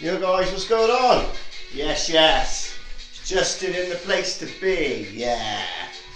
Yo guys, what's going on? Yes, yes. Justin in the place to be. Yeah.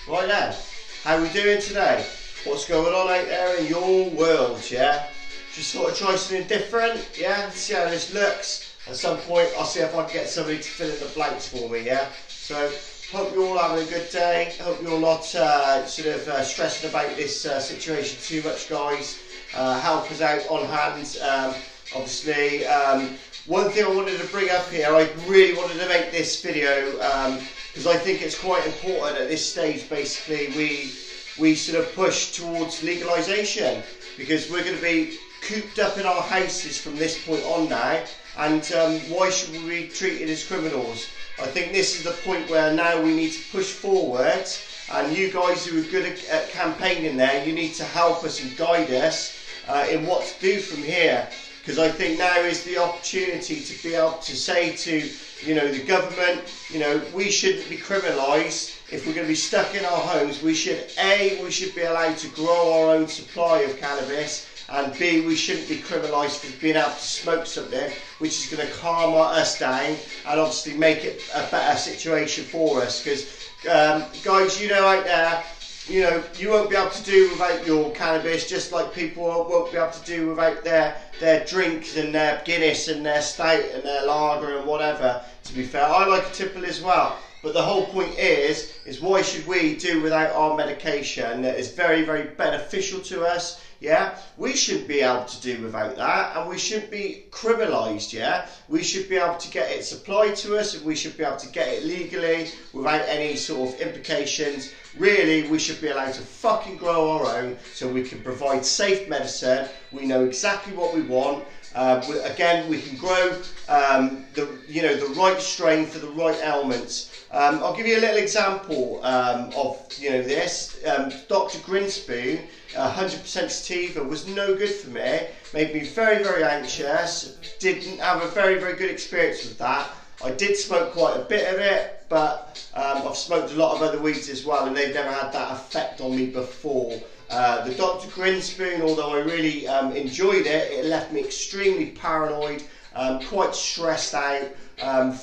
Right now, how we doing today? What's going on out there in your world, yeah? Just sort of try something different, yeah? See how this looks. At some point, I'll see if I can get somebody to fill in the blanks for me, yeah? So, hope you're all having a good day. Hope you're not uh, sort of uh, stressing about this uh, situation too much, guys. Uh, help us out on hand. Um, obviously, um, one thing I wanted to bring up here, I really wanted to make this video because um, I think it's quite important at this stage. Basically, we we sort of push towards legalisation because we're going to be cooped up in our houses from this point on now. And um, why should we be treated as criminals? I think this is the point where now we need to push forward. And you guys who are good at, at campaigning there, you need to help us and guide us uh, in what to do from here because I think now is the opportunity to be able to say to you know the government, you know, we shouldn't be criminalised. If we're going to be stuck in our homes, we should a we should be allowed to grow our own supply of cannabis, and b we shouldn't be criminalised for being able to smoke something which is going to calm us down and obviously make it a better situation for us. Because um, guys, you know out there you know, you won't be able to do without your cannabis, just like people won't be able to do without their their drinks and their Guinness and their stout and their lager and whatever. To be fair, I like a tipple as well. But the whole point is, is why should we do without our medication that is very, very beneficial to us? Yeah, we shouldn't be able to do without that, and we shouldn't be criminalised. Yeah, we should be able to get it supplied to us, and we should be able to get it legally without any sort of implications. Really, we should be allowed to fucking grow our own, so we can provide safe medicine. We know exactly what we want. Uh, again, we can grow um, the you know the right strain for the right ailments. Um, I'll give you a little example um, of you know this. Um, Dr. Grinspoon, 100% sativa, was no good for me. Made me very very anxious. Didn't have a very very good experience with that. I did smoke quite a bit of it, but um, I've smoked a lot of other weeds as well, and they've never had that effect on me before. Uh, the Dr. Grinspoon, although I really um, enjoyed it, it left me extremely paranoid, um, quite stressed out,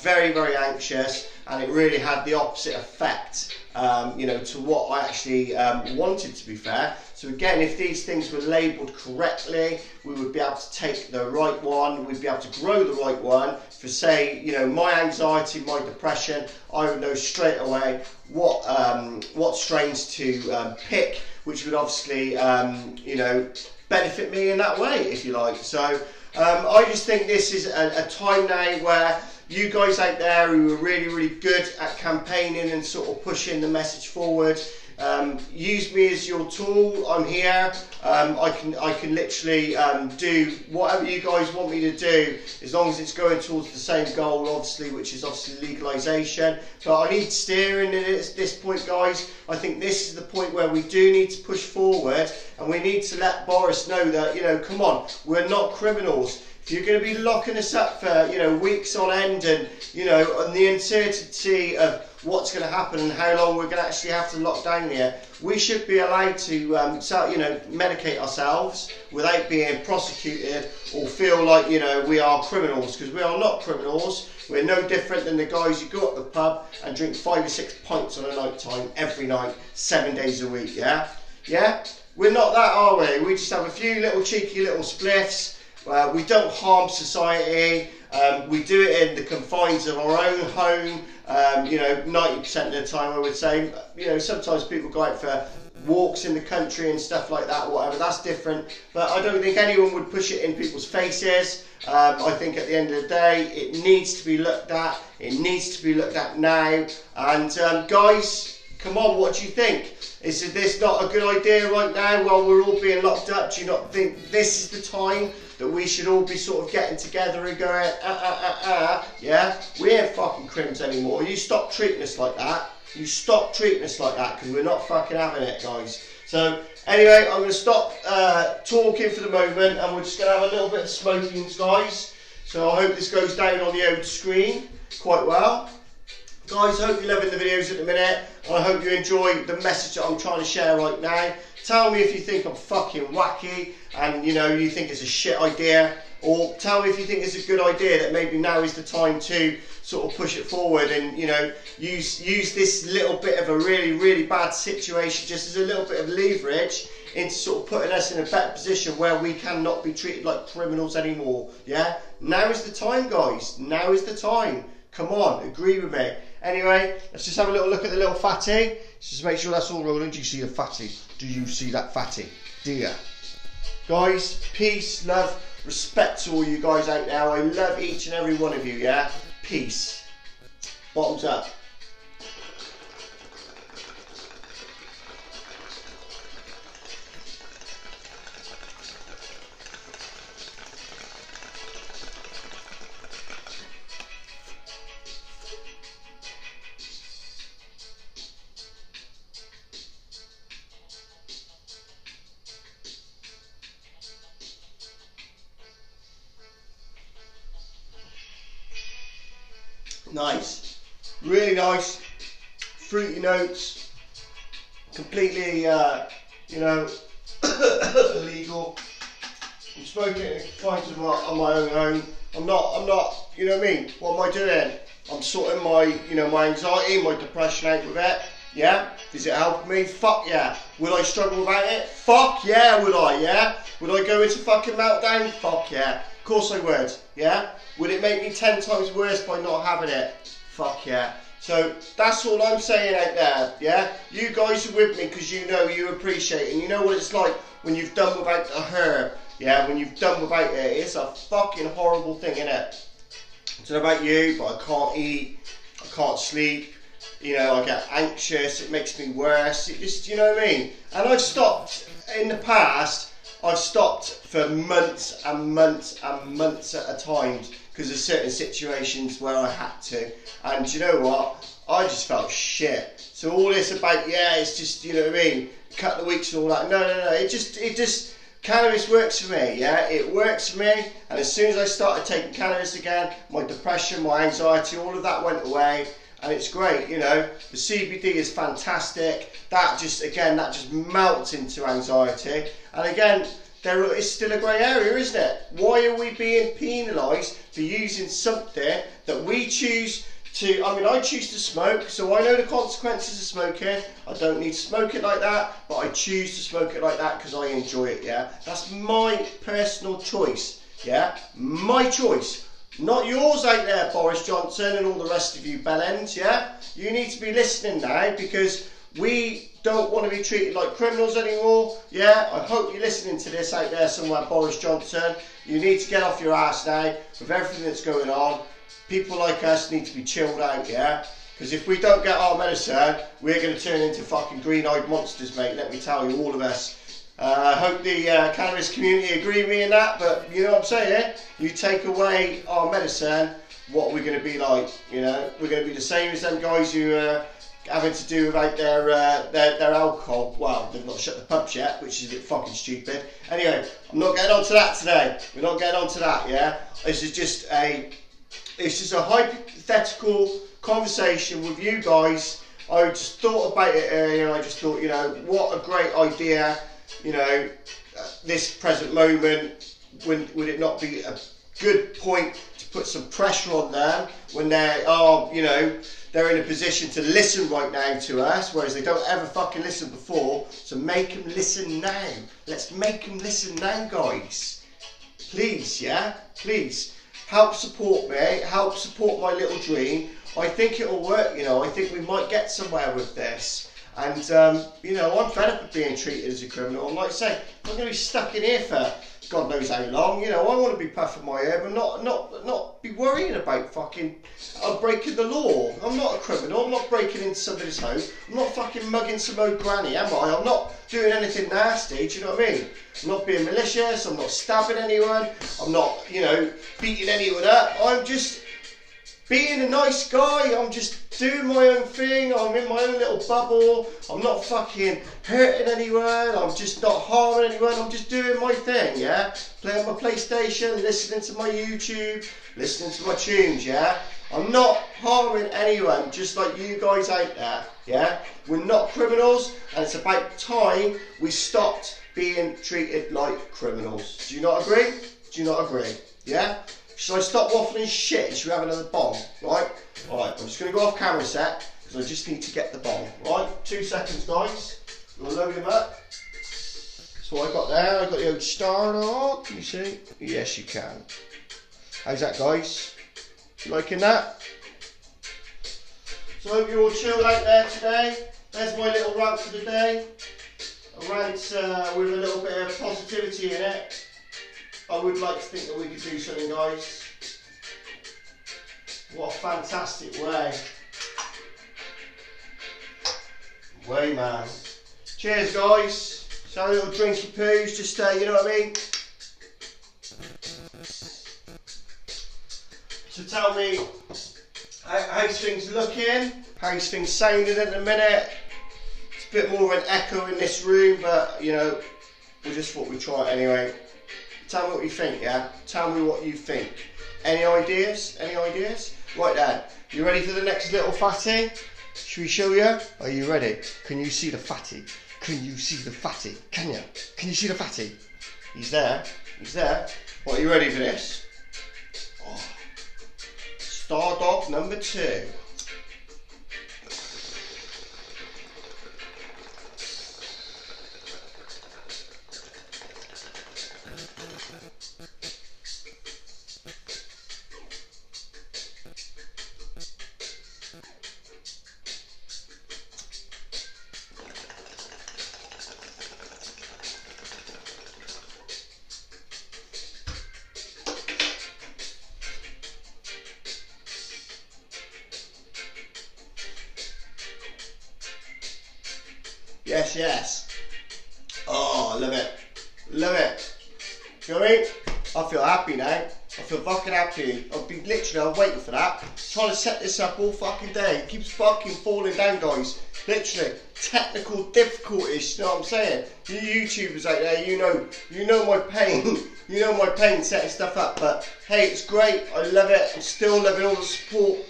very, very anxious, and it really had the opposite effect, um, you know, to what I actually um, wanted, to be fair. So again, if these things were labelled correctly, we would be able to take the right one, we'd be able to grow the right one. For say, you know, my anxiety, my depression, I would know straight away what um, what strains to pick which would obviously, um, you know, benefit me in that way, if you like. So um, I just think this is a, a time now where you guys out there who are really, really good at campaigning and sort of pushing the message forward, um, use me as your tool. I'm here. Um, I can I can literally um, do whatever you guys want me to do, as long as it's going towards the same goal, obviously, which is obviously legalisation. But I need steering at this point, guys. I think this is the point where we do need to push forward, and we need to let Boris know that you know, come on, we're not criminals. You're going to be locking us up for you know weeks on end, and you know, and the uncertainty of what's going to happen and how long we're going to actually have to lock down here. We should be allowed to, um, you know, medicate ourselves without being prosecuted or feel like, you know, we are criminals because we are not criminals. We're no different than the guys who go up the pub and drink five or six pints on a night time every night, seven days a week, yeah? Yeah? We're not that, are we? We just have a few little cheeky little spliffs. Uh, we don't harm society. Um, we do it in the confines of our own home um, you know, 90% of the time, I would say, you know, sometimes people go out for walks in the country and stuff like that, whatever. That's different. But I don't think anyone would push it in people's faces. Um, I think at the end of the day, it needs to be looked at. It needs to be looked at now. And um, guys, come on, what do you think? Is this not a good idea right now while we're all being locked up? Do you not think this is the time that we should all be sort of getting together and going, ah, ah, ah, ah, yeah, we ain't fucking crims anymore. You stop treating us like that. You stop treating us like that because we're not fucking having it, guys. So, anyway, I'm going to stop uh, talking for the moment and we're just going to have a little bit of smoking, guys. So I hope this goes down on the old screen quite well. Guys, I hope you're loving the videos at the minute. And I hope you enjoy the message that I'm trying to share right now. Tell me if you think I'm fucking wacky and you know you think it's a shit idea. Or tell me if you think it's a good idea that maybe now is the time to sort of push it forward and you know use use this little bit of a really really bad situation just as a little bit of leverage into sort of putting us in a better position where we cannot be treated like criminals anymore. Yeah, now is the time, guys. Now is the time. Come on, agree with me. Anyway, let's just have a little look at the little fatty. Just make sure that's all rolling. Do you see the fatty? Do you see that fatty? Dear. Guys, peace, love, respect to all you guys out there. I love each and every one of you, yeah? Peace. Bottoms up. Notes. Completely, uh, you know, illegal. I'm smoking it in confinement on my own home. I'm not, I'm not, you know what I mean? What am I doing? I'm sorting my, you know, my anxiety, my depression out with it. Yeah? Is it helping me? Fuck yeah. Would I struggle without it? Fuck yeah, would I, yeah? Would I go into fucking meltdown? Fuck yeah. Of course I would, yeah? Would it make me ten times worse by not having it? Fuck yeah. So that's all I'm saying out there, yeah? You guys are with me because you know you appreciate. And you know what it's like when you've done without a herb, yeah? When you've done without it, it's a fucking horrible thing, isn't it? I don't know about you, but I can't eat, I can't sleep, you know, I get anxious, it makes me worse, it just, you know what I mean? And I've stopped, in the past, I've stopped for months and months and months at a time because of certain situations where I had to. And you know what? I just felt shit. So all this about yeah, it's just you know what I mean, a couple of weeks and all that. No, no, no. It just it just cannabis works for me. Yeah, it works for me. And as soon as I started taking cannabis again, my depression, my anxiety, all of that went away. And it's great, you know. The CBD is fantastic. That just again, that just melts into anxiety. And again, there is still a grey area, isn't it? Why are we being penalised for using something that we choose to? I mean, I choose to smoke, so I know the consequences of smoking. I don't need to smoke it like that, but I choose to smoke it like that because I enjoy it. Yeah, that's my personal choice. Yeah, my choice. Not yours out there, Boris Johnson and all the rest of you bellends, yeah? You need to be listening now because we don't want to be treated like criminals anymore. Yeah, I hope you're listening to this out there somewhere, Boris Johnson. You need to get off your ass now with everything that's going on. People like us need to be chilled out, yeah? Because if we don't get our medicine, we're going to turn into fucking green-eyed monsters, mate. Let me tell you, all of us. Uh, I hope the uh, cannabis community agree with me in that, but you know what I'm saying? You take away our medicine, what are we going to be like? You know, we're going to be the same as them guys who uh, having to do about their, uh, their their alcohol. Well, they've not shut the pubs yet, which is a bit fucking stupid. Anyway, I'm not getting on to that today. We're not getting on to that. Yeah, this is just a it's just a hypothetical conversation with you guys. I just thought about it earlier, and I just thought, you know, what a great idea. You know, this present moment, when would it not be a good point to put some pressure on them when they are, you know they're in a position to listen right now to us, whereas they don't ever fucking listen before. So make them listen now. Let's make them listen now, guys. Please, yeah? Please. Help support me. Help support my little dream. I think it'll work, you know. I think we might get somewhere with this. And, um, you know, I'm fed up of being treated as a criminal. And like I say, I'm going to be stuck in here for God knows how long. You know, I want to be puffing my hair, but not not not be worrying about fucking uh, breaking the law. I'm not a criminal. I'm not breaking into somebody's home. I'm not fucking mugging some old granny, am I? I'm not doing anything nasty. Do you know what I mean? I'm not being malicious. I'm not stabbing anyone. I'm not, you know, beating anyone up. I'm just being a nice guy, I'm just doing my own thing, I'm in my own little bubble, I'm not fucking hurting anyone, I'm just not harming anyone, I'm just doing my thing, yeah? Playing my PlayStation, listening to my YouTube, listening to my tunes, yeah? I'm not harming anyone, just like you guys out there, yeah? We're not criminals, and it's about time we stopped being treated like criminals. Do you not agree? Do you not agree? Yeah? Should I stop waffling shit? Should we have another bong? Right? Alright, I'm just going to go off camera set because I just need to get the bong. Right? Two seconds, guys. We'll load him up. So what I got there, I got the old star on. Can you see? Yes, you can. How's that, guys? You liking that? So I hope you're all chilled out there today. There's my little rant for the day. A rant uh, with a little bit of positivity in it. I would like to think that we could do something, guys. What a fantastic way. Way, man. Cheers, guys. So a little drinky poos, just, uh, you know what I mean? So tell me, how, how's things looking? How's things sounding at the minute? It's a bit more of an echo in this room, but, you know, we just thought we'd try it anyway. Tell me what you think, yeah? Tell me what you think. Any ideas? Any ideas? Right then, you ready for the next little fatty? Should we show you? Are you ready? Can you see the fatty? Can you see the fatty? Can you? Can you see the fatty? He's there. He's there. What, are you ready for this? Oh. Star Dog number two. Yes, yes. Oh, I love it. Love it. You know what I mean? I feel happy now. I feel fucking happy. I've been literally, I'm waiting for that. Trying to set this up all fucking day. It keeps fucking falling down, guys. Literally. Technical difficulties, you know what I'm saying? You YouTubers out there, you know, you know my pain. you know my pain setting stuff up. But hey, it's great. I love it. I'm still loving all the support.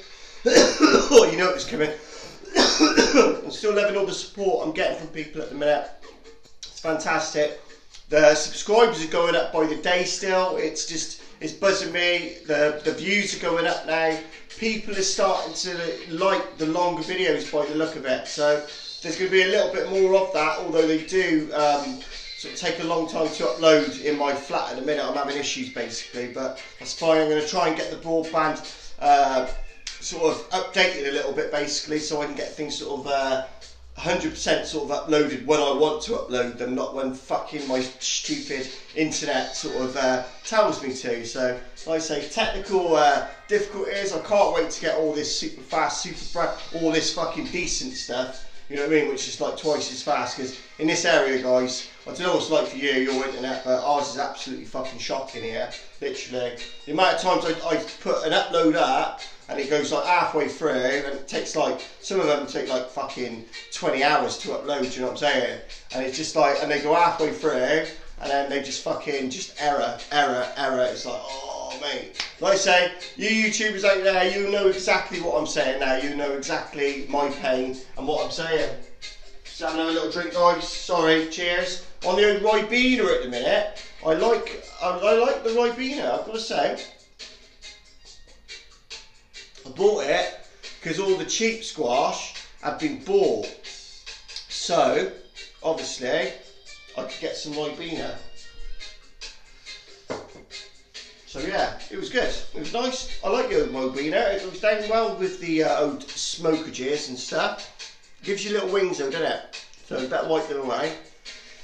oh, you know it's coming. Still loving all the support I'm getting from people at the minute. It's fantastic. The subscribers are going up by the day still. It's just, it's buzzing me. The, the views are going up now. People are starting to like the longer videos by the look of it. So there's going to be a little bit more of that, although they do um, sort of take a long time to upload in my flat at the minute. I'm having issues basically, but that's fine. I'm going to try and get the broadband uh, sort of updated a little bit basically so I can get things sort of uh, 100% sort of uploaded when I want to upload them, not when fucking my stupid internet sort of uh, tells me to. So, like I say, technical uh, difficulties. I can't wait to get all this super fast, super all this fucking decent stuff. You know what I mean? Which is like twice as fast because in this area, guys, I don't know what it's like for you, your internet, but ours is absolutely fucking shocking here. Literally, the amount of times I, I put an upload up and it goes like halfway through and it takes like some of them take like fucking 20 hours to upload you know what I'm saying? And it's just like and they go halfway through and then they just fucking just error error error. It's like oh mate. Like I say you YouTubers out there you know exactly what I'm saying now. You know exactly my pain and what I'm saying. Just having a little drink guys. Sorry. Cheers on the old Ribena at the minute I like I, I like the Ribena I've got to say I bought it because all the cheap squash had been bought. So, obviously, I could get some Ribena. So yeah, it was good. It was nice. I like old Ribena. It was down well with the uh, old smokages and stuff. Gives you little wings though, doesn't it? So better wipe them away.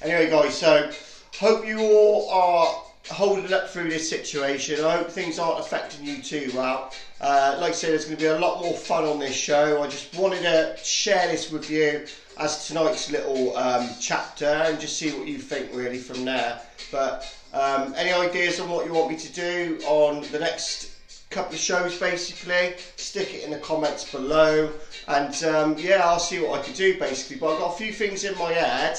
Anyway guys, so hope you all are holding up through this situation. I hope things aren't affecting you too well. Uh, like I said, there's going to be a lot more fun on this show. I just wanted to share this with you as tonight's little um, chapter and just see what you think really from there. But um, any ideas on what you want me to do on the next couple of shows basically stick it in the comments below and um, yeah I'll see what I can do basically but I've got a few things in my head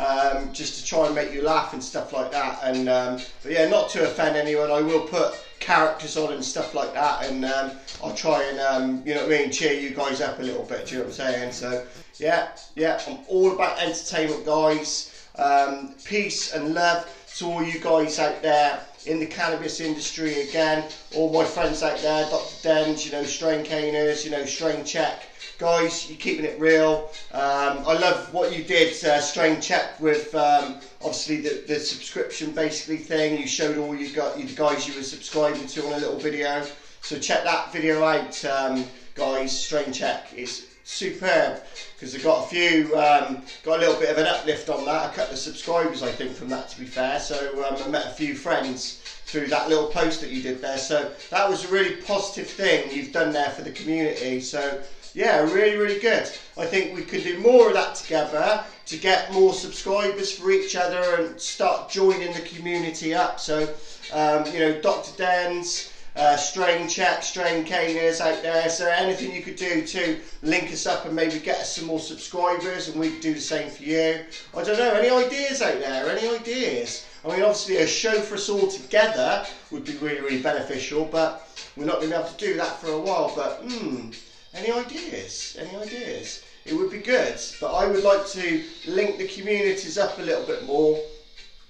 um, just to try and make you laugh and stuff like that. And um, but yeah, not to offend anyone, I will put characters on and stuff like that, and um, I'll try and um, you know what I mean, cheer you guys up a little bit. Do you know what I'm saying? So yeah, yeah, I'm all about entertainment, guys. Um, peace and love to all you guys out there in the cannabis industry again. All my friends out there, Dr. Dens, you know, Strain Caners, you know, Strain Check. Guys, you're keeping it real. Um, I love what you did, uh, Strain Check, with um, obviously the, the subscription basically thing. You showed all you got, you guys you were subscribing to on a little video. So check that video out, um, guys. Strain Check is superb because I got a few, um, got a little bit of an uplift on that. A couple of subscribers, I think, from that. To be fair, so um, I met a few friends through that little post that you did there. So that was a really positive thing you've done there for the community. So yeah, really, really good. I think we could do more of that together to get more subscribers for each other and start joining the community up. So, um, you know, Dr. Dens, uh, strain check, strain caners out there. So anything you could do to link us up and maybe get us some more subscribers and we do the same for you. I don't know, any ideas out there? Any ideas? I mean, obviously a show for us all together would be really, really beneficial, but we're not going to be able to do that for a while. But, hmm, any ideas? Any ideas? It would be good, but I would like to link the communities up a little bit more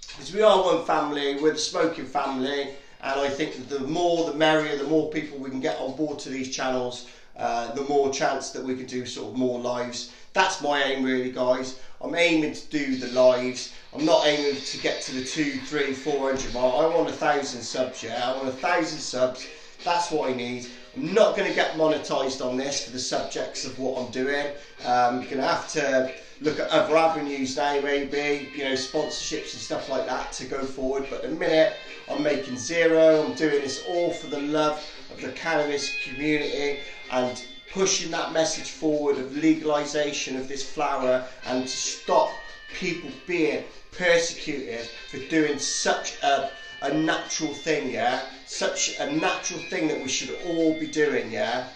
because we are one family, we're the smoking family, and I think the more the merrier, the more people we can get on board to these channels, uh, the more chance that we can do sort of more lives. That's my aim really guys. I'm aiming to do the lives. I'm not aiming to get to the two, three, four hundred mark. I want a thousand subs, yeah. I want a thousand subs. That's what I need. Not going to get monetized on this for the subjects of what I'm doing. Um, you're going to have to look at other avenues now, maybe, you know, sponsorships and stuff like that to go forward. But at the minute, I'm making zero. I'm doing this all for the love of the cannabis community and pushing that message forward of legalization of this flower and to stop people being persecuted for doing such a, a natural thing, yeah? Such a natural thing that we should all be doing, yeah?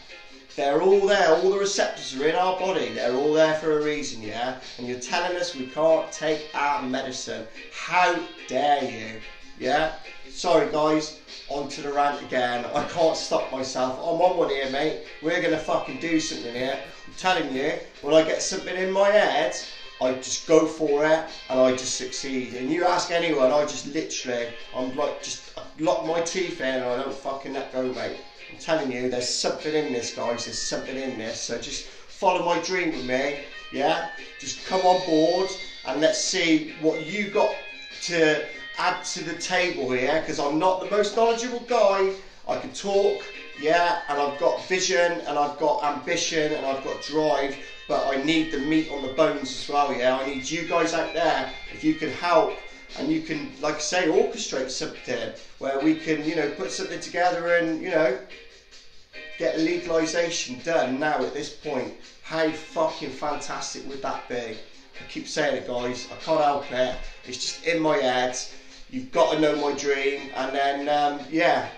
They're all there, all the receptors are in our body, they're all there for a reason, yeah? And you're telling us we can't take our medicine. How dare you, yeah? Sorry guys, onto the rant again. I can't stop myself. I'm on one here, mate. We're to fucking do something here. I'm telling you, when I get something in my head, I just go for it and I just succeed. And you ask anyone, I just literally, I'm like, just lock my teeth in and I don't fucking let go, mate. I'm telling you, there's something in this, guys. There's something in this. So just follow my dream with me, yeah? Just come on board and let's see what you got to add to the table here because I'm not the most knowledgeable guy. I can talk, yeah, and I've got vision and I've got ambition and I've got drive, but I need the meat on the bones as well, yeah. I need you guys out there, if you can help and you can, like I say, orchestrate something where we can, you know, put something together and, you know, get legalisation done now at this point. How fucking fantastic would that be? I keep saying it, guys. I can't help it. It's just in my head. You've got to know my dream. And then, um, yeah,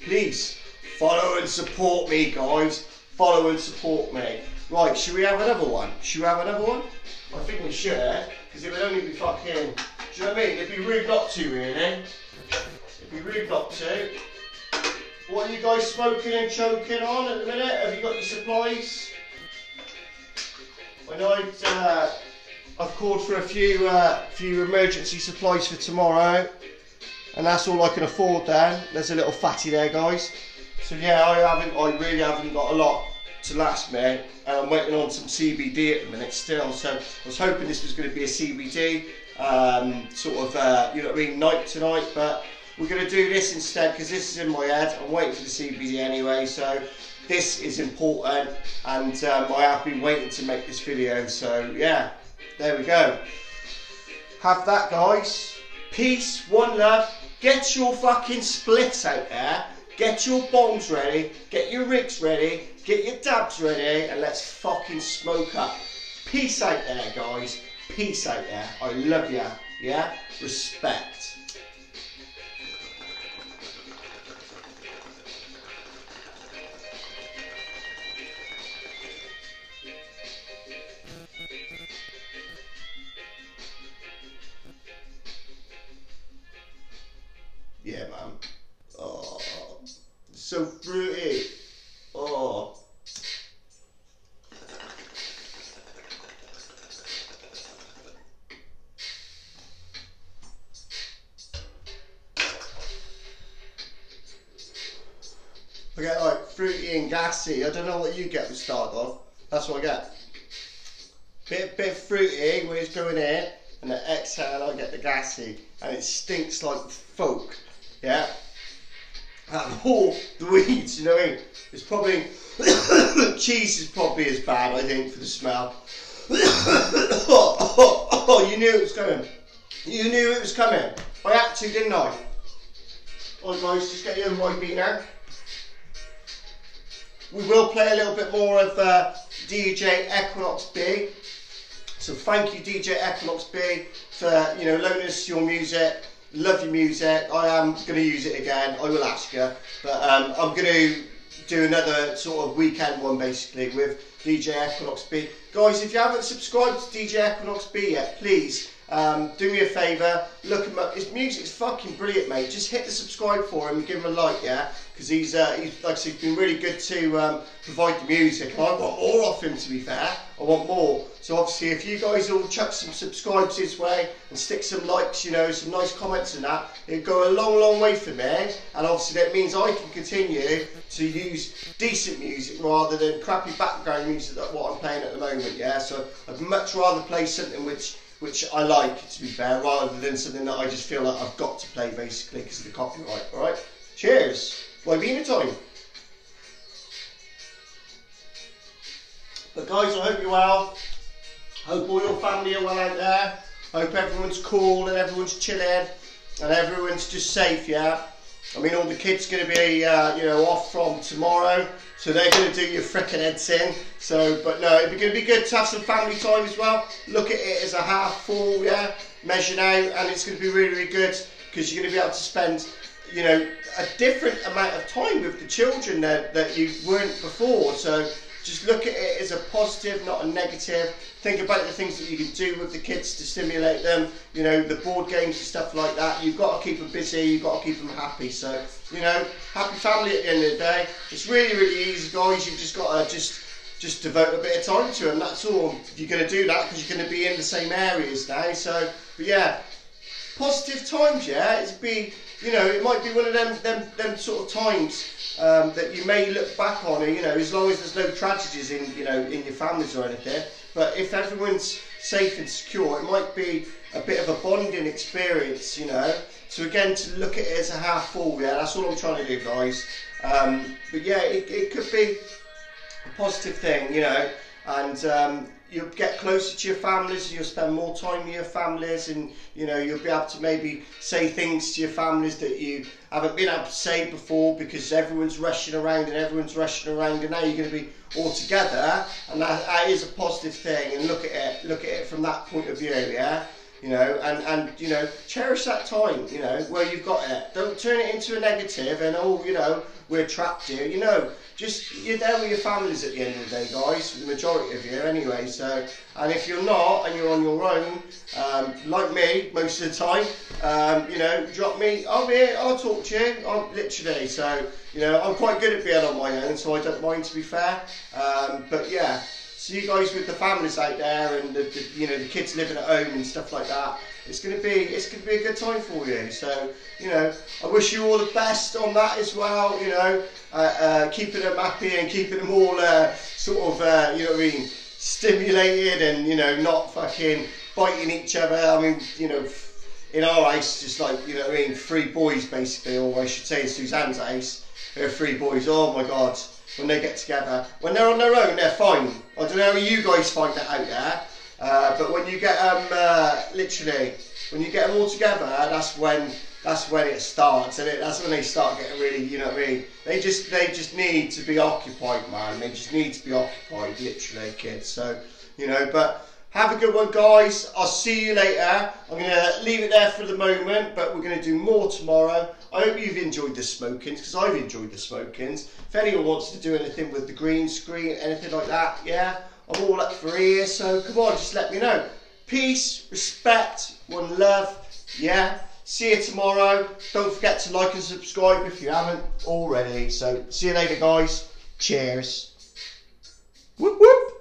please follow and support me, guys. Follow and support me. Right, should we have another one? Should we have another one? I think we should, because it would only be fucking. Do you know what I mean? It'd be rude not to, really. It'd be rude not to. What are you guys smoking and choking on at the minute? Have you got your supplies? I know I'd, uh, I've called for a few uh, few emergency supplies for tomorrow, and that's all I can afford. Then there's a little fatty there, guys. So yeah, I haven't, I really haven't got a lot to last me, and I'm waiting on some CBD at the minute still. So I was hoping this was going to be a CBD um, sort of, uh, you know what I mean, night tonight, but we're going to do this instead because this is in my head. I'm waiting for the CBD anyway, so this is important, and um, I have been waiting to make this video. So yeah. There we go. Have that, guys. Peace, one love. Get your fucking spliffs out there. Get your bongs ready. Get your rigs ready. Get your dabs ready. And let's fucking smoke up. Peace out there, guys. Peace out there. I love ya. Yeah? Respect. so fruity. Oh. I get like fruity and gassy. I don't know what you get with Stargon. That's what I get. Bit bit fruity when it's going in, and the exhale I get the gassy, and it stinks like folk. Yeah. Of all the weeds, you know what I mean? It's probably cheese is probably as bad, I think, for the smell. oh, oh, oh, you knew it was coming. You knew it was coming. I had to, didn't I? Alright just get your white beaner. We will play a little bit more of uh, DJ Equinox B. So thank you DJ Equinox B for you know loaning us your music. love your music. I am going to use it again. I will ask you. But um, I'm going to do another sort of weekend one basically with DJ Equinox B. Guys, if you haven't subscribed to DJ Equinox B yet, please um, do me a favour, look him up. His music's fucking brilliant, mate. Just hit the subscribe for him and give him a like, yeah? Because he's, uh, he's, like I said, been really good to um, provide the music. And I want more off him, to be fair. I want more. So obviously, if you guys all chuck some subscribes his way and stick some likes, you know, some nice comments and that, it'd go a long, long way for me. And obviously, that means I can continue to use decent music rather than crappy background music like what I'm playing at the moment, yeah? So I'd much rather play something which which I like, to be fair, rather than something that I just feel like I've got to play, basically, because of the copyright. All right? Cheers. Ribena time. But guys, I hope you're well. Hope all your family are well out there. Hope everyone's cool and everyone's chilling and everyone's just safe, yeah? I mean, all the kids going to be, uh, you know, off from tomorrow. So they're going to do your frickin' heads in. So, but no, it'd be going to be good to have some family time as well. Look at it as a half full, yeah, measured out, and it's going to be really, really good because you're going to be able to spend, you know, a different amount of time with the children that, that you weren't before. So just look at it as a positive, not a negative. Think about the things that you can do with the kids to stimulate them. You know, the board games and stuff like that. You've got to keep them busy. You've got to keep them happy. So, you know, happy family at the end of the day. It's really, really easy, guys. You've just got to just just devote a bit of time to them. That's all. You're going to do that because you're going to be in the same areas now. So, but yeah, positive times. Yeah, it's be you know, it might be one of them them them sort of times um, that you may look back on, you know, as long as there's no tragedies in, you know, in your families or anything. But if everyone's safe and secure, it might be a bit of a bonding experience, you know. So again, to look at it as a half full, yeah, that's all I'm trying to do, guys. Um, but yeah, it, it could be a positive thing, you know, and um, you'll get closer to your families, you'll spend more time with your families, and you know you'll be able to maybe say things to your families that you haven't been able to say before because everyone's rushing around and everyone's rushing around, and now you're going to be all together, and that, that is a positive thing. And look at it, look at it from that point of view, yeah. You know, and, and you know, cherish that time, you know, where you've got it. Don't turn it into a negative and oh, you know, we're trapped here. You know, just you're there with your families at the end of the day, guys. The majority of you, anyway. So, and if you're not and you're on your own, um, like me, most of the time, um, you know, drop me. I'll be here. I'll talk to you. I'm literally. So, you know, I'm quite good at being on my own, so I don't mind to be fair. Um, but yeah. So you guys with the families out there and the, the, you know the kids living at home and stuff like that, it's gonna be it's gonna be a good time for you. So you know I wish you all the best on that as well. You know uh, uh, keeping them happy and keeping them all uh, sort of uh, you know what I mean stimulated and you know not fucking biting each other. I mean you know in our house just like you know what I mean three boys basically, or I should say Suzanne's house. Are three boys. Oh my god when they get together. When they're on their own, they're fine. I don't know how you guys find that out there, uh, but when you get them, um, uh, literally, when you get them all together, that's when that's when it starts, and it, that's when they start getting really, you know what I mean. They just they just need to be occupied, man. They just need to be occupied, literally, kids. So you know, but. Have a good one, guys. I'll see you later. I'm going to leave it there for the moment, but we're going to do more tomorrow. I hope you've enjoyed the smokings, because I've enjoyed the smokings. If anyone wants to do anything with the green screen, anything like that, yeah, I'm all up for here. So come on, just let me know. Peace, respect, one love, yeah. See you tomorrow. Don't forget to like and subscribe if you haven't already. So see you later, guys. Cheers. Whoop whoop.